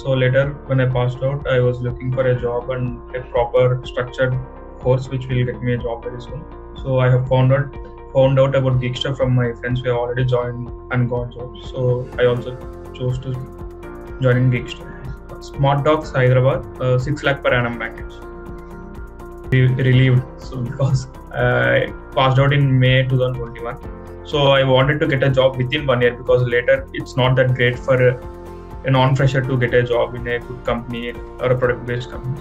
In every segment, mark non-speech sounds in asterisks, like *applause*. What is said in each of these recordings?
So later, when I passed out, I was looking for a job and a proper structured course which will get me a job very soon. So I have found out found out about Geekster from my friends who have already joined and got jobs. So I also chose to join in Geekster. Smart Docs Hyderabad, uh, 6 lakh per annum package. Re- relieved so because I passed out in May 2021. So I wanted to get a job within one year because later it's not that great for a, non-fresher to get a job in a good company or a product-based company.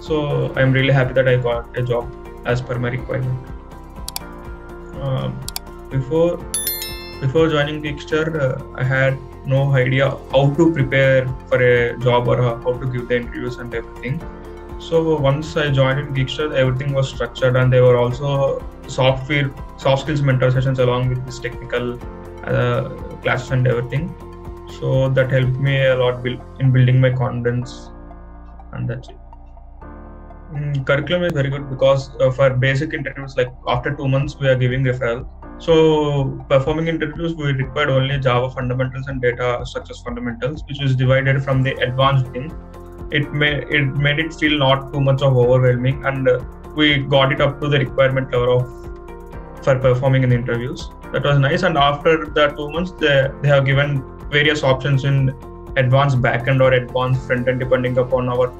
So I'm really happy that I got a job as per my requirement. Um, before before joining Geekster, uh, I had no idea how to prepare for a job or how to give the interviews and everything. So once I joined in Geekster, everything was structured, and there were also software soft skills mentor sessions along with this technical uh, classes and everything. So that helped me a lot in building my confidence, and that's it. Mm, curriculum is very good because uh, for basic interviews, like after two months, we are giving referral. So performing interviews, we required only Java fundamentals and data structures fundamentals, which was divided from the advanced thing. It made it made it feel not too much of overwhelming, and uh, we got it up to the requirement level of for performing in interviews. That was nice. And after the two months, they, they have given various options in advanced backend or advanced front end depending upon our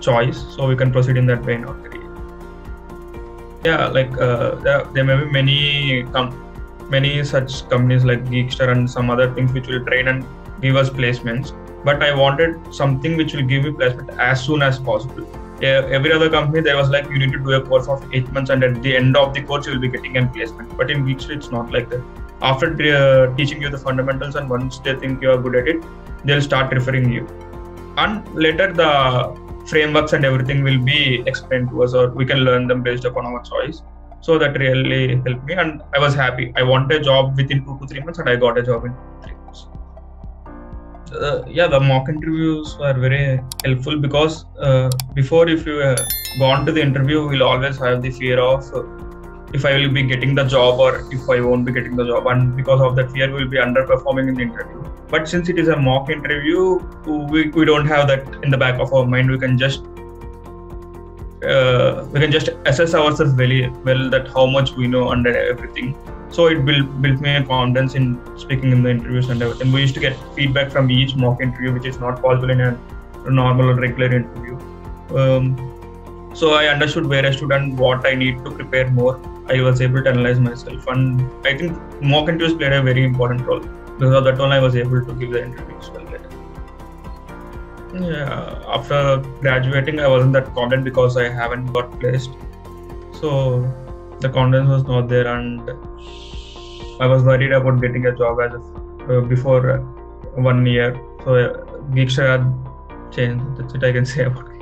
choice. So we can proceed in that way not yeah like uh, there, there may be many com- many such companies like geekster and some other things which will train and give us placements. But i wanted something which will give me placement as soon as possible. Yeah, every other company there was like you need to do a course of eight months and at the end of the course you will be getting a placement. But in geekster it's not like that after uh, teaching you the fundamentals and once they think you are good at it they'll start referring you. And later the frameworks and everything will be explained to us or we can learn them based upon our choice. So that really helped me and i was happy. I wanted a job within two to three months and i got a job in three months. Uh, yeah the mock interviews were very helpful because uh, before if you uh, gone to the interview we'll always have the fear of if I will be getting the job or if I won't be getting the job. And because of that fear, we'll be underperforming in the interview. But since it is a mock interview, we, we don't have that in the back of our mind. We can just uh, we can just assess ourselves very well that how much we know under everything. So it built built me a confidence in speaking in the interviews and everything. We used to get feedback from each mock interview, which is not possible in a, a normal or regular interview. Um, so I understood where I stood and what I need to prepare more I was able to analyze myself, and I think mock interviews played a very important role because of that one I was able to give the interviews well later. Yeah, after graduating, I wasn't that confident because I haven't got placed, so the confidence was not there, and I was worried about getting a job as uh, before uh, one year. So uh, Geekster had changed. That's what I can *laughs* say about.